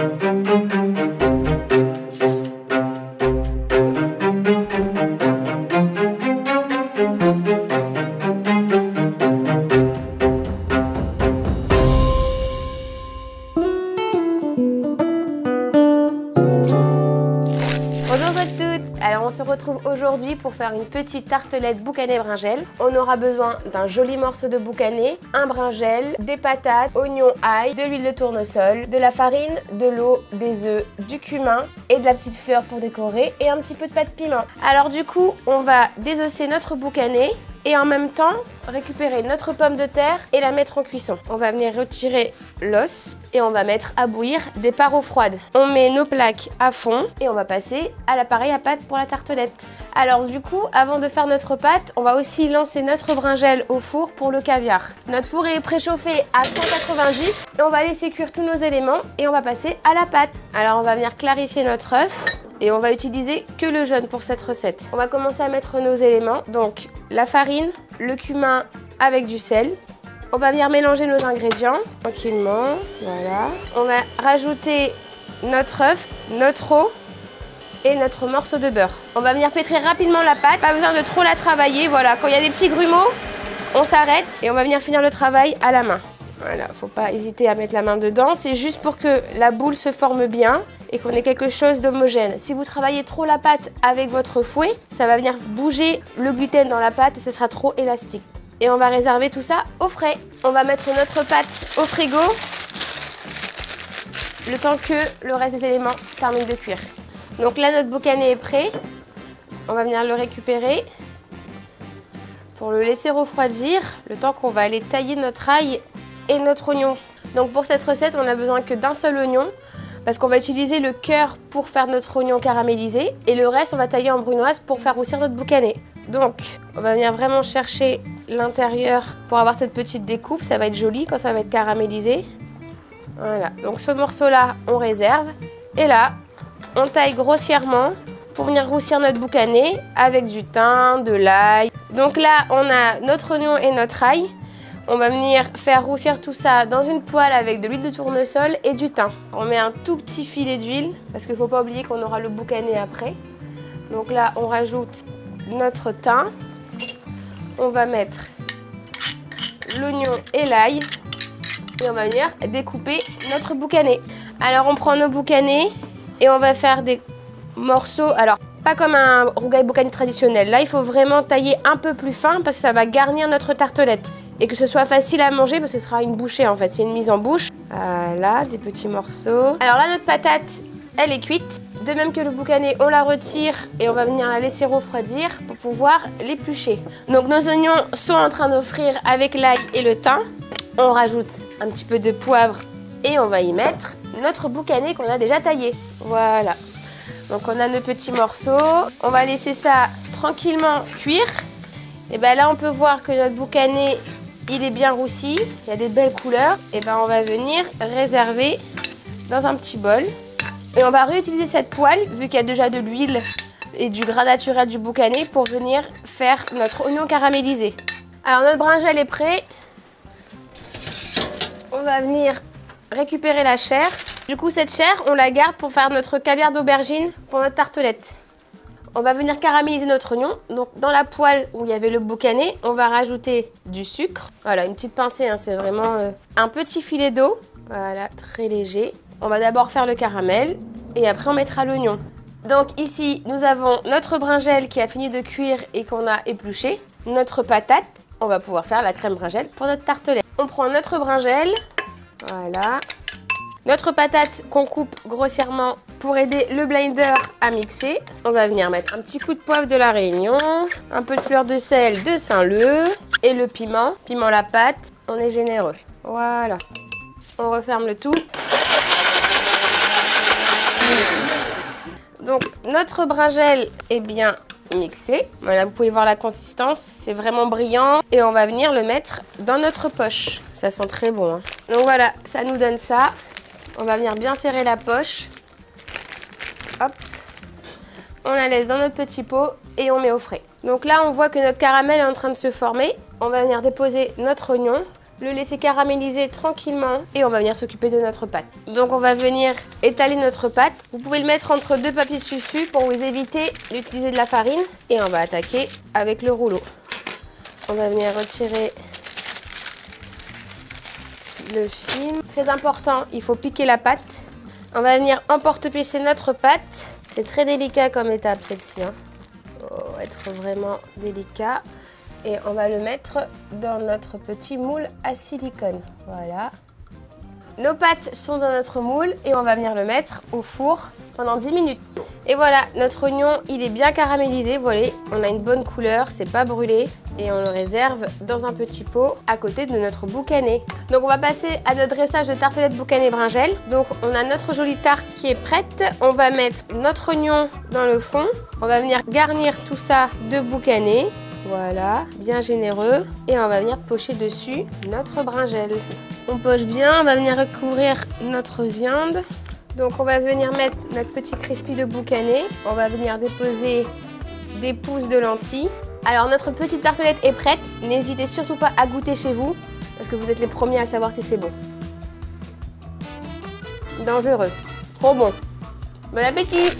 Alors on retrouve aujourd'hui pour faire une petite tartelette boucanée bringel. On aura besoin d'un joli morceau de boucané, un bringel, des patates, oignons, ail, de l'huile de tournesol, de la farine, de l'eau, des œufs, du cumin et de la petite fleur pour décorer et un petit peu de pâte piment. Alors du coup, on va désosser notre boucané et en même temps récupérer notre pomme de terre et la mettre en cuisson. On va venir retirer l'os et on va mettre à bouillir des parois froides. On met nos plaques à fond et on va passer à l'appareil à pâte pour la tartelette. Alors du coup, avant de faire notre pâte, on va aussi lancer notre bringel au four pour le caviar. Notre four est préchauffé à 190 et on va laisser cuire tous nos éléments et on va passer à la pâte. Alors on va venir clarifier notre œuf et on va utiliser que le jaune pour cette recette. On va commencer à mettre nos éléments, donc la farine, le cumin avec du sel. On va venir mélanger nos ingrédients tranquillement, voilà. On va rajouter notre œuf, notre eau et notre morceau de beurre. On va venir pétrir rapidement la pâte, pas besoin de trop la travailler, voilà. Quand il y a des petits grumeaux, on s'arrête et on va venir finir le travail à la main. Voilà, faut pas hésiter à mettre la main dedans, c'est juste pour que la boule se forme bien et qu'on ait quelque chose d'homogène. Si vous travaillez trop la pâte avec votre fouet, ça va venir bouger le gluten dans la pâte et ce sera trop élastique. Et on va réserver tout ça au frais. On va mettre notre pâte au frigo le temps que le reste des éléments termine de cuire. Donc là, notre boucané est prêt. On va venir le récupérer pour le laisser refroidir le temps qu'on va aller tailler notre ail et notre oignon. Donc pour cette recette, on n'a besoin que d'un seul oignon parce qu'on va utiliser le cœur pour faire notre oignon caramélisé et le reste on va tailler en brunoise pour faire roussir notre boucané. Donc on va venir vraiment chercher l'intérieur pour avoir cette petite découpe, ça va être joli quand ça va être caramélisé. Voilà, donc ce morceau là on réserve et là on taille grossièrement pour venir roussir notre boucané avec du thym, de l'ail. Donc là on a notre oignon et notre ail. On va venir faire roussir tout ça dans une poêle avec de l'huile de tournesol et du thym. On met un tout petit filet d'huile parce qu'il ne faut pas oublier qu'on aura le boucané après. Donc là, on rajoute notre thym. On va mettre l'oignon et l'ail et on va venir découper notre boucané. Alors on prend nos boucanés et on va faire des morceaux. Alors pas comme un rougail boucané traditionnel. Là, il faut vraiment tailler un peu plus fin parce que ça va garnir notre tartelette et que ce soit facile à manger parce que ce sera une bouchée en fait, c'est une mise en bouche. Voilà, des petits morceaux. Alors là, notre patate, elle est cuite. De même que le boucané, on la retire et on va venir la laisser refroidir pour pouvoir l'éplucher. Donc nos oignons sont en train d'offrir avec l'ail et le thym. On rajoute un petit peu de poivre et on va y mettre notre boucané qu'on a déjà taillé. Voilà. Donc on a nos petits morceaux. On va laisser ça tranquillement cuire. Et bien là, on peut voir que notre boucané il est bien roussi, il y a des belles couleurs, et ben on va venir réserver dans un petit bol. Et on va réutiliser cette poêle, vu qu'il y a déjà de l'huile et du gras naturel du boucané, pour venir faire notre oignon caramélisé. Alors notre bringel est prêt. On va venir récupérer la chair. Du coup cette chair, on la garde pour faire notre caviar d'aubergine pour notre tartelette. On va venir caraméliser notre oignon. Donc dans la poêle où il y avait le boucané, on va rajouter du sucre. Voilà, une petite pincée, hein, c'est vraiment euh, un petit filet d'eau. Voilà, très léger. On va d'abord faire le caramel et après on mettra l'oignon. Donc ici, nous avons notre bringel qui a fini de cuire et qu'on a épluché. Notre patate. On va pouvoir faire la crème bringel pour notre tartelette. On prend notre bringel. Voilà. Notre patate qu'on coupe grossièrement pour aider le blender à mixer. On va venir mettre un petit coup de poivre de la Réunion, un peu de fleur de sel de Saint-Leu et le piment, piment la pâte. On est généreux. Voilà. On referme le tout. Donc notre bringel est bien mixé. Voilà, vous pouvez voir la consistance, c'est vraiment brillant. Et on va venir le mettre dans notre poche. Ça sent très bon. Hein. Donc voilà, ça nous donne ça. On va venir bien serrer la poche. On la laisse dans notre petit pot et on met au frais. Donc là, on voit que notre caramel est en train de se former. On va venir déposer notre oignon le laisser caraméliser tranquillement et on va venir s'occuper de notre pâte. Donc on va venir étaler notre pâte. Vous pouvez le mettre entre deux papiers sulfus pour vous éviter d'utiliser de la farine et on va attaquer avec le rouleau. On va venir retirer le film. Très important, il faut piquer la pâte. On va venir emporte-piécer notre pâte. C'est très délicat comme étape celle-ci. Oh, être vraiment délicat et on va le mettre dans notre petit moule à silicone. Voilà. Nos pâtes sont dans notre moule et on va venir le mettre au four pendant 10 minutes. Et voilà, notre oignon, il est bien caramélisé, voyez, on a une bonne couleur, c'est pas brûlé et on le réserve dans un petit pot à côté de notre boucané. Donc on va passer à notre dressage de tartelette boucané bringelle. Donc on a notre jolie tarte qui est prête. On va mettre notre oignon dans le fond. On va venir garnir tout ça de boucané. Voilà, bien généreux. Et on va venir pocher dessus notre bringelle. On poche bien, on va venir recouvrir notre viande. Donc on va venir mettre notre petit crispy de boucané. On va venir déposer des pousses de lentilles. Alors notre petite tartelette est prête. N'hésitez surtout pas à goûter chez vous parce que vous êtes les premiers à savoir si c'est bon. Dangereux. Trop bon. Bon appétit